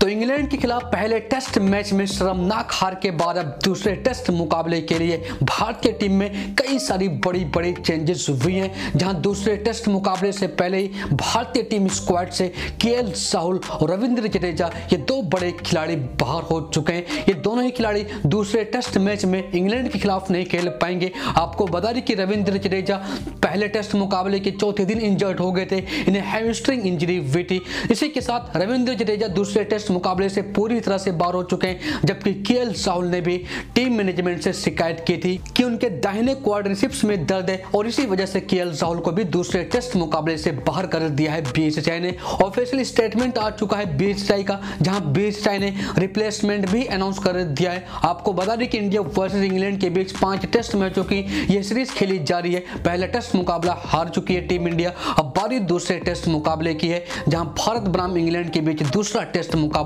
तो इंग्लैंड के खिलाफ पहले टेस्ट मैच में शर्मनाक हार के बाद अब दूसरे टेस्ट मुकाबले के लिए भारतीय टीम में कई सारी बड़ी बड़ी चेंजेस हुई हैं, जहाँ दूसरे टेस्ट मुकाबले से पहले ही भारतीय टीम स्क्वाड से के एल राहुल और रविंद्र जडेजा ये दो बड़े खिलाड़ी बाहर हो चुके हैं। ये दोनों ही खिलाड़ी दूसरे टेस्ट मैच में इंग्लैंड के खिलाफ नहीं खेल पाएँगे। आपको बता दें कि रविंद्र जडेजा पहले टेस्ट मुकाबले के चौथे दिन इंजर्ड हो गए थे। इन्हें हैमस्ट्रिंग इंजरी हुई थी। इसी के साथ रविंद्र जडेजा दूसरे टेस्ट मुकाबले से पूरी तरह से बाहर हो चुके हैं, जबकि के राहुल ने भी टीम मैनेजमेंट से शिकायत की थी कि उनके दाहिने क्वाड्रिसिप्स में दर्द है और इसी वजह से के राहुल को भी दूसरे टेस्ट मुकाबले से बाहर कर दिया है बीएससीआई ने। ऑफिशियल स्टेटमेंट आ चुका है बीएससीआई का, जहाँ बीएससीआई ने रिप्लेसमेंट भी अनाउंस कर दिया है। आपको बता दें कि इंडिया वर्सेज इंग्लैंड के बीच पाँच टेस्ट मैचों की यह सीरीज़ खेली जा रही है। पहला टेस्ट मुकाबला हार चुकी है टीम इंडिया, अब बारी दूसरे टेस्ट मुकाबले की है, जहाँ भारत बनाम इंग्लैंड के बीच दूसरा टेस्ट मुकाबला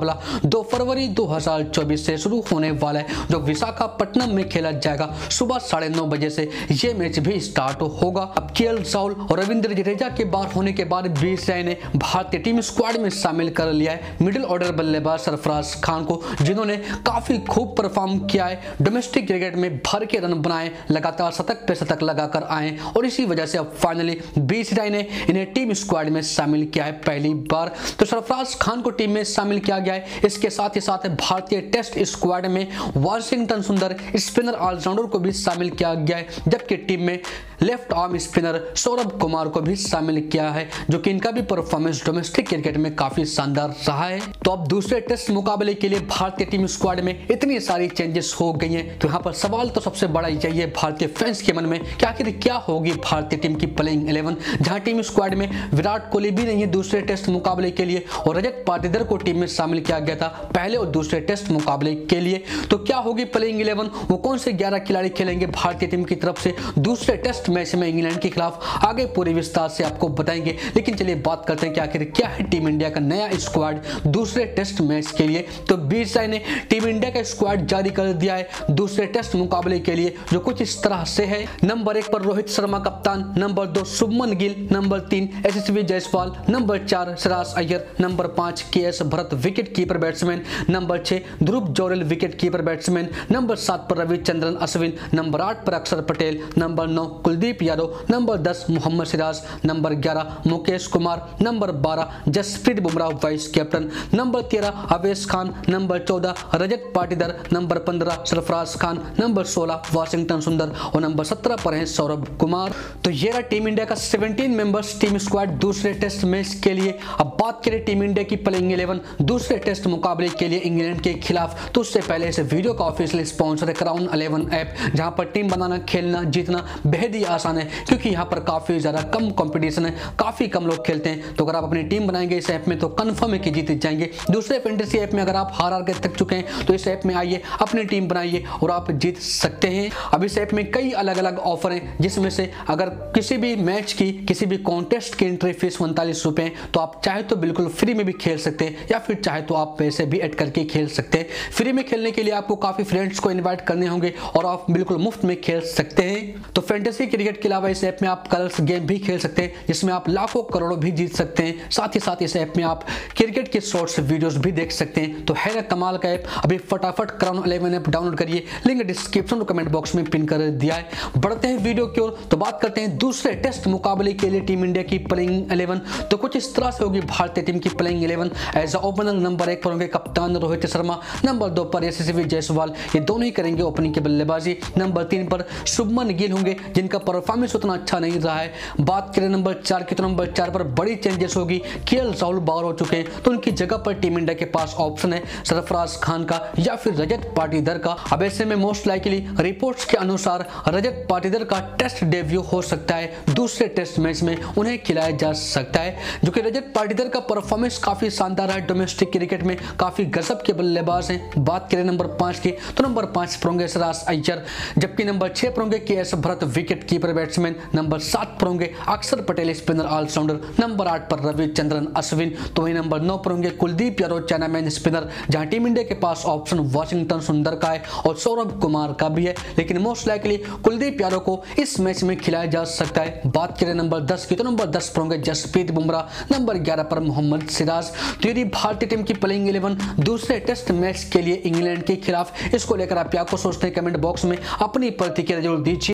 2 फरवरी 2024 से शुरू होने वाला है, जो विशाखापट्टनम में खेला जाएगा। सुबह साढ़े नौ बजे से ये मैच भी स्टार्ट होगा। अब के राहुल और रविंद्र जडेजा के बाहर होने के बाद बीसीआई ने भारतीय टीम स्क्वाड में शामिल कर लिया है। मिडिल ऑर्डर बल्लेबाज सरफराज खान को, जिन्होंने काफ़ी खूब परफॉर्म किया है। डोमेस्टिक क्रिकेट में भर के रन बनाए, लगातार शतक पे शतक लगाकर आए और इसी वजह से अब फाइनली बीसीआई ने इन्हें टीम स्क्वाड में शामिल किया है पहली बार। तो सरफराज खान को टीम में शामिल किया गया है। इसके साथ ही साथ भारतीय टेस्ट स्क्वाड में Washington Sundar spinner all rounder को भी शामिल किया गया है, जबकि टीम में left arm spinner Saurabh Kumar को भी शामिल किया है, जो कि इनका भी परफॉर्मेंस डोमेस्टिक क्रिकेट में काफ़ी शानदार रहा है। तो अब दूसरे टेस्ट मुकाबले के लिए भारतीय टीम स्क्वाड में इतनी सारी चेंजेस हो गई हैं तो यहाँ पर सवाल तो सबसे बड़ा यही है, भारतीय फैंस के मन में कि आखिर क्या होगी भारतीय टीम की प्लेइंग इलेवन जहाँ टीम स्क्वाड में विराट कोहली भी नहीं है दूसरे टेस्ट मुकाबले के लिए, और रजत पाटीदार को टीम में शामिल किया गया था पहले और दूसरे टेस्ट मुकाबले के लिए। तो क्या होगी प्लेइंग इलेवन वो कौन से ग्यारह खिलाड़ी खेलेंगे भारतीय टीम की तरफ़ से? दूसरे टेस्ट मैच में इंग्लैंड के खिलाफ। आगे पूरे विस्तार से आपको बताएँगे। लेकिन चलिए बात करते हैं कि आखिर क्या है टीम इंडिया का नया स्क्वाड दूसरे टेस्ट मैच के लिए। तो बीरसाई ने टीम इंडिया का स्क्वाड जारी कर दिया है दूसरे टेस्ट मुकाबले के लिए, जो कुछ इस तरह से है। नंबर एक पर रोहित शर्मा कप्तान नंबर दो शुभमन गिल नंबर तीन एस जायसवाल नंबर चार सिराज अय्यर नंबर पाँच K S Bharat wicket. Keeper batsman number छह Dhruv Jurel wicket keeper batsman number सात पर रविचंद्रन अश्विन नंबर आठ पर अक्षर पटेल नंबर नौ कुलदीप यादव नंबर दस मोहम्मद सिराज नंबर ग्यारह मुकेश कुमार नंबर बारह Jasprit Bumrah vice captain number तेरह अवेश खान नंबर चौदह रजत पाटीदार नंबर पंद्रह सरफराज खान नंबर सोलह वाशिंगटन सुंदर और नंबर सत्रह पर है सौरभ कुमार। तो ये रहा टीम इंडिया का 17 मेंबर्स टीम स्क्वाड दूसरे टेस्ट मैच के लिए। अब बात करें टीम इंडिया की प्लेइंग 11 दूसरे टेस्ट मुकाबले के लिए इंग्लैंड के खिलाफ। तो उससे पहले इस वीडियो का ऑफिशियल स्पॉन्सर है क्राउन 11 ऐप जहाँ पर टीम बनाना, खेलना, जीतना बेहद ही आसान है, क्योंकि यहाँ पर काफ़ी ज़्यादा कम कंपटीशन है, काफ़ी कम लोग खेलते हैं। तो अगर आप अपनी टीम बनाएँगे इस ऐप में तो कन्फर्म है कि जीत जाएँगे। दूसरे फेंटेसी ऐप में अगर आप हार हार के थक चुके हैं तो इस ऐप में आइए, अपनी टीम बनाइए और आप जीत सकते हैं। अब इस ऐप में कई अलग अलग ऑफ़र हैं, जिसमें से अगर किसी भी मैच की, किसी भी कॉन्टेस्ट की एंट्री फ़ीस उनतालीस रुपए तो आप चाहे तो बिल्कुल फ्री में भी खेल सकते हैं, या फिर चाहे तो आप पैसे भी ऐड करके खेल सकते हैं। फ्री में खेलने के लिए आपको काफ़ी फ्रेंड्स को इन्वाइट करने होंगे और आप बिल्कुल मुफ़्त में खेल सकते हैं। तो फैंटेसी क्रिकेट के अलावा इस ऐप में आप कलर्स गेम भी खेल सकते हैं, जिसमें आप लाखों करोड़ों भी जीत सकते हैं। साथ ही साथ इस ऐप में आप क्रिकेट के शॉर्ट्स वीडियोस भी देख सकते हैं। तो है कमाल का ऐप अभी फटाफट क्राउन इलेवन ऐप डाउनलोड करिए। लिंक डिस्क्रिप्शन और कमेंट बॉक्स में पिन कर दिया है। बढ़ते हैं वीडियो की ओर। तो बात करते हैं दूसरे टेस्ट मुकाबले के लिए टीम इंडिया की प्लेइंग इलेवन तो कुछ इस तरह से होगी भारतीय टीम की playing eleven as opener number एक पर होंगे कप्तान रोहित शर्मा, नंबर दो पर यशस्वी जायसवाल। ये दोनों ही करेंगे ओपनिंग की बल्लेबाजी। नंबर तीन पर शुभमन गिल होंगे, जिनका परफॉर्मेंस उतना अच्छा नहीं रहा है। बात करें नंबर चार की तो नंबर चार पर बड़ी चेंजेस होगी। के राहुल बाहर हो चुके हैं तो उनकी जगह पर टीम इंडिया के पास ऑप्शन है। सरफराज खान का या फिर रजत पाटीदार का। अब ऐसे में मोस्ट लाइकली रिपोर्ट्स के अनुसार रजत पाटीदार का टेस्ट डेब्यू हो सकता है। दूसरे टेस्ट मैच में उन्हें खिलाया जा सकता है, जो कि रजत पाटीदार का परफॉर्मेंस काफ़ी शानदार है। डोमेस्टिक क्रिकेट में काफ़ी गजब के बल्लेबाज हैं। बात करें नंबर पाँच की तो नंबर पाँच पर होंगे सराज अय्यर, जबकि नंबर छह पर होंगे K S Bharat wicket keeper batsman number सात पर होंगे अक्षर पटेल स्पिनर ऑलराउंडर नंबर आठ पर रविचंद्रन अश्विन तो वही नंबर नौ पर होंगे कुलदीप यादव चाइनामैन स्पिनर जहाँ टीम इंडिया के पास ऑप्शन वॉशिंगटन सुंदर का है और सौरभ कुमार का भी है। लेकिन मोस्ट लाइकली कुलदीप यादव को इस मैच में खिलाया जा सकता है। बात करें नंबर दस की तो नंबर दस पर होंगे जसप्रीत बुमराह, नंबर ग्यारह पर मोहम्मद सिराज। तो यदि भारतीय टीम की प्लेइंग इलेवन दूसरे टेस्ट मैच के लिए इंग्लैंड के खिलाफ। इसको लेकर आप क्या को सोचते हैं? कमेंट बॉक्स में अपनी प्रतिक्रिया ज़रूर दीजिए।